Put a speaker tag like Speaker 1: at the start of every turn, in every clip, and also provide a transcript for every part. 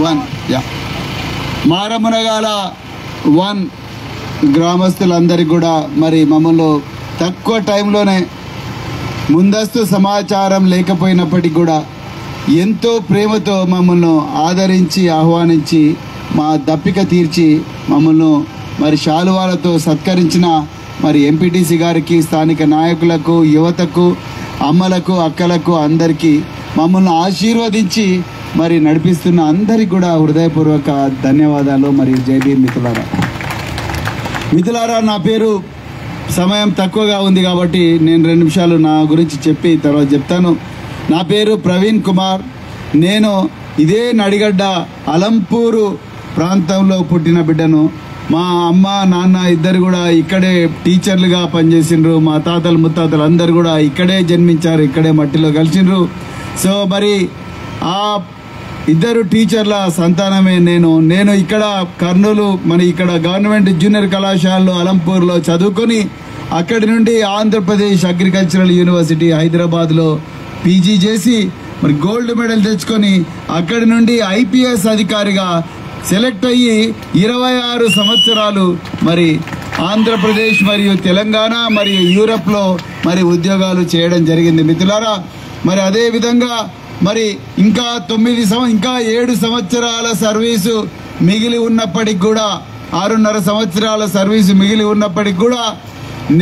Speaker 1: One యా Maramunagala one గ్రామస్తులందరికీ కూడా మరి మమ్మల్ని తక్కువ టైంలోనే ముందస్తు సమాచారం లేకపోయినప్పటికీ కూడా ఎంతో ప్రేమతో మమ్మల్ని ఆదరించి ఆహ్వానించి మా దప్పిక తీర్చి మమ్మల్ని మరి శాలువాలతో సత్కరించిన మరి ఎంపీటీసీ గారికి స్థానిక నాయకులకు యువతకు అమ్మలకు అక్కలకు అందరికీ మమ్మల్ని ఆశీర్వదించి మరి నడిపిస్తున్న అందరికీ కూడా హృదయపూర్వక ధన్యవాదాలు. మరియు జైబీ మిథులారా మిథులారా నా పేరు సమయం తక్కువగా ఉంది కాబట్టి నేను రెండు నిమిషాలు నా గురించి చెప్పి తర్వాత చెప్తాను. నా పేరు ప్రవీణ్ కుమార్. నేను ఇదే నడిగడ్డ అలంపూరు ప్రాంతంలో పుట్టిన బిడ్డను. మా అమ్మ నాన్న ఇద్దరు కూడా ఇక్కడే టీచర్లుగా పనిచేసిండ్రు. మా తాతలు ముత్తాతలు అందరు కూడా ఇక్కడే జన్మించారు ఇక్కడే మట్టిలో కలిసిండ్రు. సో మరి ఆ ఇద్దరు టీచర్ల సంతానమే నేను. నేను ఇక్కడ కర్నూలు మన ఇక్కడ గవర్నమెంట్ జూనియర్ కళాశాలలో అలంపూర్లో చదువుకొని అక్కడి నుండి ఆంధ్రప్రదేశ్ అగ్రికల్చరల్ యూనివర్సిటీ హైదరాబాద్లో పీజీ చేసి మరి గోల్డ్ మెడల్ తెచ్చుకొని అక్కడి నుండి ఐపీఎస్ అధికారిగా సెలెక్ట్ అయ్యి ఇరవై ఆరు సంవత్సరాలు మరి ఆంధ్రప్రదేశ్ మరియు తెలంగాణ మరియు యూరప్లో మరి ఉద్యోగాలు చేయడం జరిగింది మిత్రులారా. మరి అదే విధంగా మరి ఇంకా తొమ్మిది సంవ ఇంకా ఏడు సంవత్సరాల సర్వీసు మిగిలి ఉన్నప్పటికి కూడా ఆరున్నర సంవత్సరాల సర్వీసు మిగిలి ఉన్నప్పటికి కూడా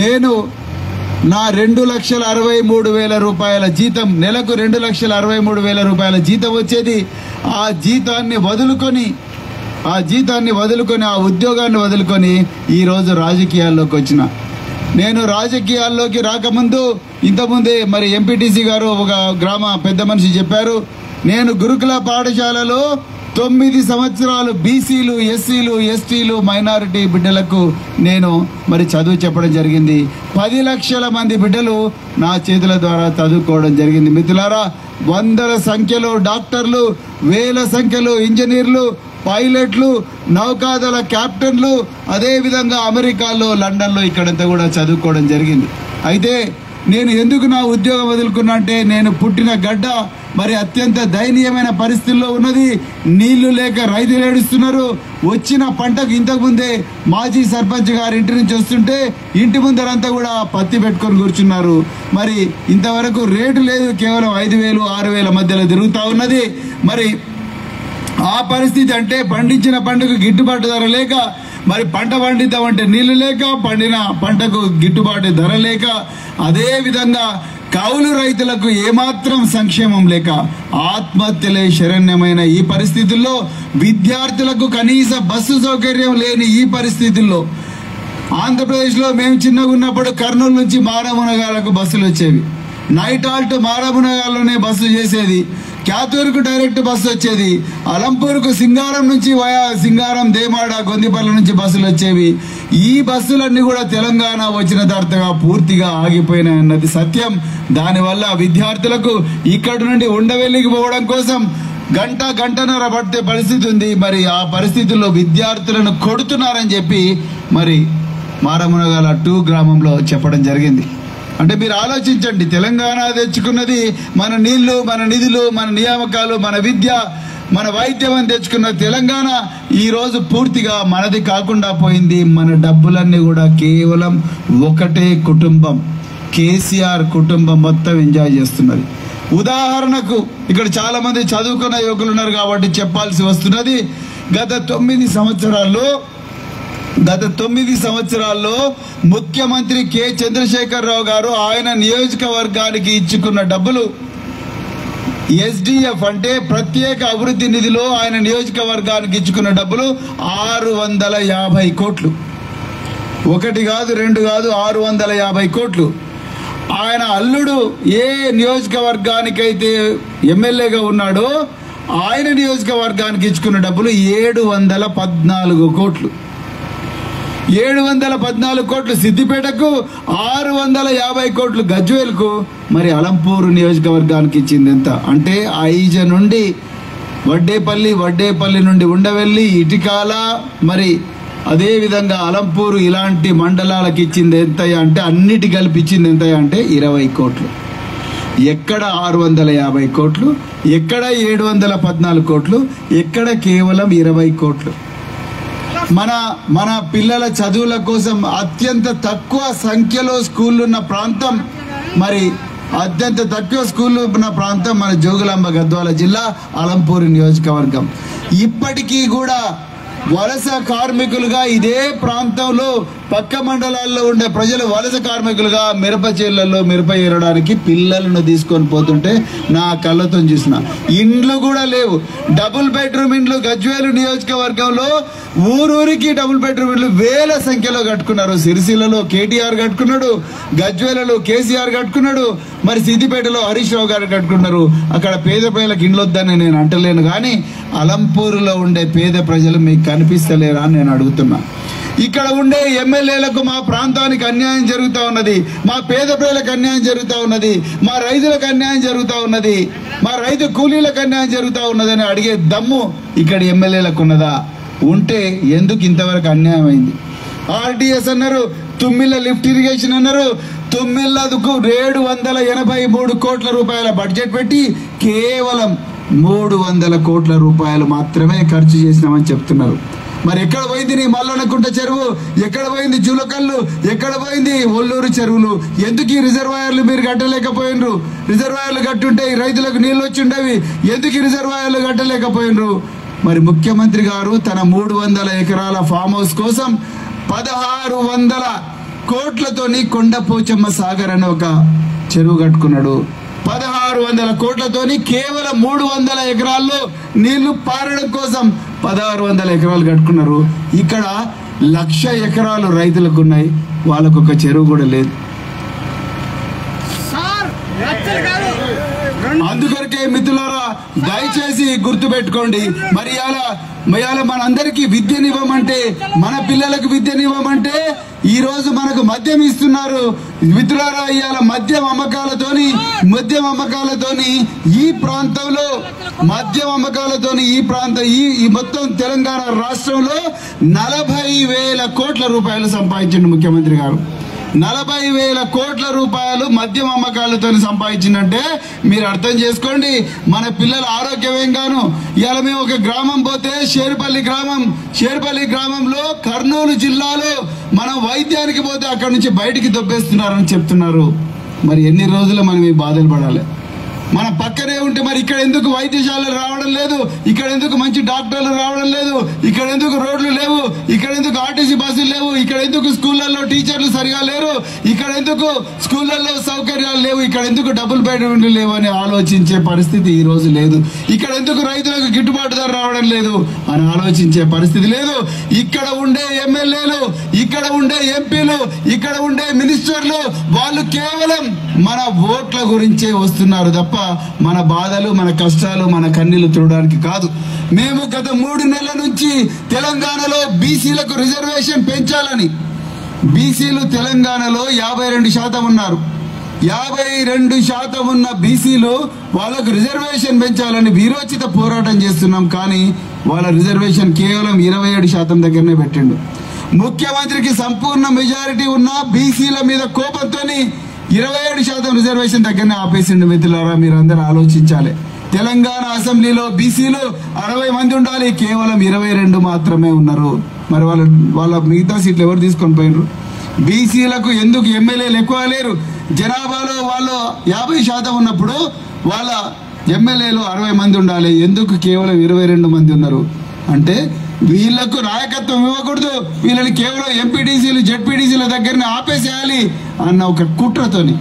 Speaker 1: నేను నా రెండు లక్షల అరవై మూడు వేల రూపాయల జీతం నెలకు రెండు లక్షల అరవై మూడు వేల రూపాయల జీతం వచ్చేది ఆ జీతాన్ని వదులుకొని ఆ జీతాన్ని వదులుకొని ఆ ఉద్యోగాన్ని వదులుకొని ఈరోజు రాజకీయాల్లోకి వచ్చిన. నేను రాజకీయాల్లోకి రాకముందు ఇంతకుముందే మరి ఎంపీటీసీ గారు ఒక గ్రామ పెద్ద మనిషి చెప్పారు. నేను గురుకుల పాఠశాలలో తొమ్మిది సంవత్సరాలు బీసీలు ఎస్సీలు ఎస్టీలు మైనారిటీ బిడ్డలకు నేను మరి చదువు చెప్పడం జరిగింది. పది లక్షల మంది బిడ్డలు నా చేతుల ద్వారా చదువుకోవడం జరిగింది. మిత్రులారా వందల సంఖ్యలో డాక్టర్లు వేల సంఖ్యలో ఇంజనీర్లు పైలట్లు నౌకాదళ క్యాప్టెన్లు అదేవిధంగా అమెరికాలో లండన్లో ఇక్కడంతా కూడా చదువుకోవడం జరిగింది. అయితే నేను ఎందుకు నా ఉద్యోగం వదులుకున్నా అంటే నేను పుట్టిన గడ్డ మరి అత్యంత దయనీయమైన పరిస్థితుల్లో ఉన్నది. నీళ్ళు లేక రైతులు ఏడుస్తున్నారు. వచ్చిన పంటకు ఇంతకుముందే మాజీ సర్పంచ్ గారి ఇంటి నుంచి వస్తుంటే ఇంటి ముందరంతా కూడా పత్తి పెట్టుకొని కూర్చున్నారు. మరి ఇంతవరకు రేటు లేదు కేవలం ఐదు వేలు ఆరు వేల మధ్యలో తిరుగుతూ ఉన్నది. మరి ఆ పరిస్థితి అంటే పండించిన పంటకు గిట్టుబాటు ధర లేక మరి పంట పండిద్దామంటే నీళ్ళు లేక పండిన పంటకు గిట్టుబాటు ధర లేక అదే విధంగా కౌలు రైతులకు ఏమాత్రం సంక్షేమం లేక ఆత్మహత్యలే శరణ్యమైన ఈ పరిస్థితుల్లో విద్యార్థులకు కనీస బస్సు సౌకర్యం లేని ఈ పరిస్థితుల్లో ఆంధ్రప్రదేశ్లో మేము చిన్నగా ఉన్నప్పుడు కర్నూలు నుంచి మారామునగాలకు బస్సులు వచ్చేవి. నైట్ ఆల్ట్ మారామునగాల్లోనే బస్సు చేసేది. క్యాతూరుకు డైరెక్ట్ బస్సు వచ్చేది. అలంపూర్కు సింగారం నుంచి వయా సింగారం దేమాడ గొందిపల్లి నుంచి బస్సులు వచ్చేవి. ఈ బస్సులన్నీ కూడా తెలంగాణ వచ్చిన తర్వాతగా పూర్తిగా ఆగిపోయినాయి అన్నది సత్యం. దానివల్ల విద్యార్థులకు ఇక్కడి నుండి ఉండవెల్లికి పోవడం కోసం గంట గంటన్నర పడితే పరిస్థితి ఉంది. మరి ఆ పరిస్థితుల్లో విద్యార్థులను కొడుతున్నారని చెప్పి మరి మారమునగాల టూ గ్రామంలో చెప్పడం జరిగింది. అంటే మీరు ఆలోచించండి. తెలంగాణ తెచ్చుకున్నది మన నీళ్ళు మన నిధులు మన నియామకాలు మన విద్య మన వైద్యం అని తెచ్చుకున్న తెలంగాణ ఈరోజు పూర్తిగా మనది కాకుండా పోయింది. మన డబ్బులన్నీ కూడా కేవలం ఒకటే కుటుంబం. కేసీఆర్ కుటుంబం మొత్తం ఎంజాయ్ చేస్తున్నది. ఉదాహరణకు ఇక్కడ చాలామంది చదువుకున్న యువకులు ఉన్నారు కాబట్టి చెప్పాల్సి వస్తున్నది. గత తొమ్మిది సంవత్సరాల్లో గత తొమ్మిది సంవత్సరాల్లో ముఖ్యమంత్రి కె. చంద్రశేఖరరావు గారు ఆయన నియోజకవర్గానికి ఇచ్చుకున్న డబ్బులు ఎస్డిఎఫ్ అంటే ప్రత్యేక అభివృద్ధి నిధిలో ఆయన నియోజకవర్గానికి ఇచ్చుకున్న డబ్బులు ఆరు వందల యాభై కోట్లు. ఒకటి కాదు రెండు కాదు ఆరు వందల యాభై కోట్లు. ఆయన అల్లుడు ఏ నియోజకవర్గానికైతే ఎమ్మెల్యేగా ఉన్నాడో ఆయన నియోజకవర్గానికి ఇచ్చుకున్న డబ్బులు ఏడు వందల పద్నాలుగు కోట్లు. ఏడు వందల పద్నాలుగు కోట్లు సిద్దిపేటకు ఆరు వందల యాభై కోట్లు గజ్వేల్కు. మరి అలంపూరు నియోజకవర్గానికి ఇచ్చింది ఎంత? అంటే ఐజ నుండి వడ్డేపల్లి వడ్డేపల్లి నుండి ఉండవెల్లి ఇటికాల మరి అదేవిధంగా అలంపూరు ఇలాంటి మండలాలకు ఇచ్చింది ఎంత అంటే అన్నిటి కలిపి ఇచ్చింది ఎంత అంటే ఇరవై కోట్లు. ఎక్కడ ఆరు వందల యాభై కోట్లు? ఎక్కడ ఏడు వందల పద్నాలుగు కోట్లు? ఎక్కడ కేవలం ఇరవై కోట్లు? మన మన పిల్లల చదువుల కోసం అత్యంత తక్కువ సంఖ్యలో స్కూళ్ళు ఉన్న ప్రాంతం మరి అత్యంత తక్కువ స్కూళ్ళు ఉన్న ప్రాంతం మన జోగులాంబ గద్వాల జిల్లా అలంపూరి నియోజకవర్గం. ఇప్పటికీ కూడా వలస కార్మికులుగా ఇదే ప్రాంతంలో పక్క మండలాల్లో ఉండే ప్రజలు వలస కార్మికులుగా మిరప చేళ్ళలో మిరప ఏరడానికి పిల్లలను తీసుకొని పోతుంటే నా కళ్ళతో చూసిన. ఇండ్లు కూడా లేవు. డబుల్ బెడ్రూమ్ ఇండ్లు గజ్వేలు నియోజకవర్గంలో ఊరూరికి డబుల్ బెడ్రూమ్ ఇండ్లు వేల సంఖ్యలో కట్టుకున్నారు. సిరిసిల్లలో కేటీఆర్ కట్టుకున్నాడు గజ్వేలలో కేసీఆర్ కట్టుకున్నాడు మరి సిద్దిపేటలో హరీష్ రావు గారు కట్టుకున్నారు. అక్కడ పేద ప్రజలకు ఇండ్లు వద్దని నేను అంటలేను. కానీ అలంపూరులో ఉండే పేద ప్రజలు మీకు కనిపిస్తలేరా అని నేను అడుగుతున్నా. ఇక్కడ ఉండే ఎమ్మెల్యేలకు మా ప్రాంతానికి అన్యాయం జరుగుతూ ఉన్నది మా పేద ప్రజలకు అన్యాయం జరుగుతూ ఉన్నది మా రైతులకు అన్యాయం జరుగుతూ ఉన్నది మా రైతు కూలీలకు అన్యాయం జరుగుతూ ఉన్నదని అడిగే దమ్ము ఇక్కడ ఎమ్మెల్యేలకు ఉన్నదా? ఉంటే ఎందుకు ఇంతవరకు అన్యాయం అయింది? ఆర్టీఎస్ అన్నారు తుమ్మిళ్ళ లిఫ్ట్ ఇరిగేషన్ అన్నారు తుమ్మిళ్ళకు ఏడు వందల ఎనభై మూడు కోట్ల రూపాయల బడ్జెట్ పెట్టి కేవలం మూడు వందల కోట్ల రూపాయలు మాత్రమే ఖర్చు చేసినామని చెప్తున్నారు. మరి ఎక్కడ పోయింది నీ మల్లనకుంట చెరువు? ఎక్కడ పోయింది జులకల్లు? ఎక్కడ పోయింది ఒల్లూరు చెరువులు? ఎందుకు ఈ రిజర్వాయర్లు మీరు కట్టలేకపోయినరు? రిజర్వాయర్లు కట్టుంటే రైతులకు నీళ్ళు వచ్చి ఉండేవి ఎందుకు ఈ రిజర్వాయర్లు కట్టలేకపోయినరు? మరి ముఖ్యమంత్రి గారు తన మూడు వందల ఎకరాల ఫామ్ హౌస్ కోసం పదహారు వందల కోట్లతోని కొండపోచమ్మ సాగర్ అని ఒక చెరువు కట్టుకున్నాడు. పదహారు పదహారు వందల కోట్లతోని కేవలం మూడు వందల ఎకరాల్లో నీళ్ళు పారడం కోసం పదహారు వందల ఎకరాలు కట్టుకున్నారు. ఇక్కడ లక్ష ఎకరాలు రైతులకు ఉన్నాయి. వాళ్ళకు ఒక చెరువు కూడా లేదు
Speaker 2: సార్ లక్షలు కాదు రెండు
Speaker 1: అందుకొరకే మిత్రులారా దయచేసి గుర్తు పెట్టుకోండి మరి అలా ఇవాళ మనందరికీ విద్యనివ్వమంటే మన పిల్లలకు విద్యనివ్వమంటే ఈ రోజు మనకు మద్యం ఇస్తున్నారు. మిత్రులారా ఇవాళ మద్యం అమ్మకాలతోని మద్యం అమ్మకాలతోని ఈ ప్రాంతంలో మద్యం అమ్మకాలతోని ఈ ప్రాంతం ఈ ఈ మొత్తం తెలంగాణ రాష్ట్రంలో నలభై వేల కోట్ల రూపాయలు సంపాదించండి ముఖ్యమంత్రి గారు. నలభై వేల కోట్ల రూపాయలు మద్యం అమ్మకాలతో సంపాదించిందంటే మీరు అర్థం చేసుకోండి. మన పిల్లల ఆరోగ్యమేం గాను? ఇవాళ మేము ఒక గ్రామం పోతే షేర్పల్లి గ్రామం షేర్పల్లి గ్రామంలో కర్నూలు జిల్లాలో మనం వైద్యానికి పోతే అక్కడ నుంచి బయటికి దొబ్బేస్తున్నారని చెప్తున్నారు. మరి ఎన్ని రోజులు మనం ఈ బాధలు పడాలి? మన పక్కనే ఉంటే మరి ఇక్కడ ఎందుకు వైద్యశాలలు రావడం లేదు? ఇక్కడ ఎందుకు మంచి డాక్టర్లు రావడం లేదు? ఇక్కడ ఎందుకు రోడ్లు లేవు? ఇక్కడ ఎందుకు ఆర్టీసీ బస్సులు లేవు? ఇక్కడ ఎందుకు స్కూళ్ళల్లో టీచర్లు సరిగా లేరు? ఇక్కడ ఎందుకు స్కూళ్ళల్లో సౌకర్యాలు లేవు? ఇక్కడ ఎందుకు డబుల్ పెట్టడం లేవు అని ఆలోచించే పరిస్థితి ఈ రోజు లేదు. ఇక్కడ ఎందుకు రైతులకు గిట్టుబాటు ధర రావడం లేదు అని ఆలోచించే పరిస్థితి లేదు. ఇక్కడ ఉండే ఎమ్మెల్యేలు ఇక్కడ ఉండే ఎంపీలు ఇక్కడ ఉండే మినిస్టర్లు వాళ్ళు కేవలం మన ఓట్ల గురించే వస్తున్నారు తప్ప మన బాధలు మన కష్టాలు మన కన్నీళ్ళు తుడడానికి కాదు. మేము గత మూడు నెలల నుంచి తెలంగాణలో బీసీలకు రిజర్వేషన్ పెంచాలని. బీసీలు తెలంగాణలో యాభై రెండు శాతం ఉన్నారు. యాభై రెండు శాతం ఉన్న బీసీలు వాళ్ళకు రిజర్వేషన్ పెంచాలని వీరోచిత పోరాటం చేస్తున్నాం కానీ వాళ్ళ రిజర్వేషన్ కేవలం ఇరవై ఏడు శాతం దగ్గరనే పెట్టిండు. ముఖ్యమంత్రికి సంపూర్ణ మెజారిటీ ఉన్న బీసీల మీద కోపంతో ఇరవై ఏడు శాతం రిజర్వేషన్ దగ్గరనే ఆపేసిండు మిత్రులారా మీరందరూ ఆలోచించాలి. తెలంగాణ అసెంబ్లీలో బీసీలు అరవై మంది ఉండాలి కేవలం ఇరవై రెండు మాత్రమే ఉన్నారు. మరి వాళ్ళ వాళ్ళ మిగతా సీట్లు ఎవరు తీసుకొని పోయినరు? బీసీలకు ఎందుకు ఎమ్మెల్యేలు ఎక్కువ లేరు? జనాభాలో వాళ్ళు యాభై శాతం ఉన్నప్పుడు వాళ్ళ ఎమ్మెల్యేలు అరవై మంది ఉండాలి ఎందుకు కేవలం ఇరవై రెండు మంది ఉన్నారు? అంటే వీళ్ళకు నాయకత్వం ఇవ్వకూడదు. వీళ్ళని కేవలం ఎంపీటీసీలు జెడ్పీటీసీల దగ్గరనే ఆపేసేయాలి అన్న ఒక కుట్రతోని.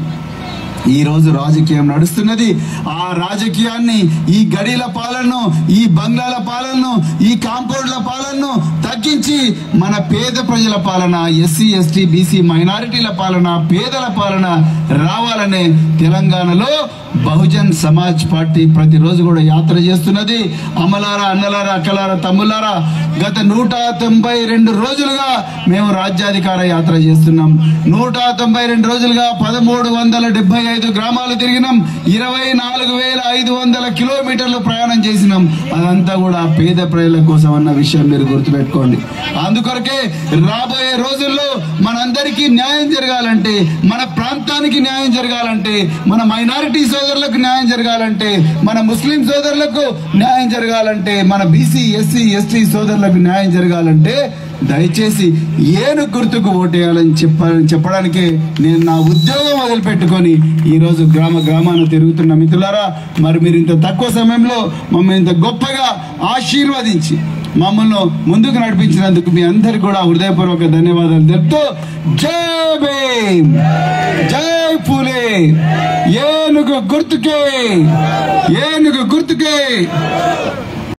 Speaker 1: ఈ రోజు రాజకీయం నడుస్తున్నది. ఆ రాజకీయాన్ని ఈ గడిల పాలనను ఈ బంగ్లాల పాలనను ఈ కాంపౌండ్ల పాలనను తగ్గించి మన పేద ప్రజల పాలన ఎస్సీ ఎస్టీ బీసీ మైనారిటీల పాలన పేదల పాలన రావాలనే తెలంగాణలో బహుజన్ సమాజ్ పార్టీ ప్రతిరోజు కూడా యాత్ర చేస్తున్నది. అమలారా అన్నలారా అక్కలారా తమ్ములారా గత నూట తొంభై రెండు రోజులుగా మేము రాజ్యాధికార యాత్ర చేస్తున్నాం. నూట తొంభై రెండు రోజులుగా పదమూడు వందల డెబ్బై ఐదు గ్రామాలు తిరిగినాం. ఇరవై నాలుగు వేల ఐదు వందల కిలోమీటర్లు ప్రయాణం చేసినాం. అదంతా కూడా పేద ప్రజల కోసం అన్న విషయం మీరు గుర్తుపెట్టుకోండి. అందుకొరకే రాబోయే రోజుల్లో మనందరికీ న్యాయం జరగాలంటే మన ప్రాంతానికి న్యాయం జరగాలంటే మన మైనారిటీ సోదరులకు న్యాయం జరగాలంటే మన ముస్లిం సోదరులకు న్యాయం జరగాలంటే మన బీసీ ఎస్సీ ఎస్టీ సోదరులకు న్యాయం జరగాలంటే దయచేసి ఏను గుర్తుకు ఓటేయాలని చెప్ప చెప్పడానికే నేను నా ఉద్యోగం వదిలిపెట్టుకొని ఈరోజు గ్రామ గ్రామాన తిరుగుతున్న మిత్రులారా మరి మీరు ఇంత తక్కువ సమయంలో మమ్మల్ని ఇంత గొప్పగా ఆశీర్వదించి మమ్మల్ని ముందుకు నడిపించినందుకు మీ అందరికి కూడా హృదయపూర్వక ధన్యవాదాలు తెలుపుతూ జై భీమ్! జై పూలే! ఏనుగు గుర్తుకే! ఏనుగు గుర్తుకే!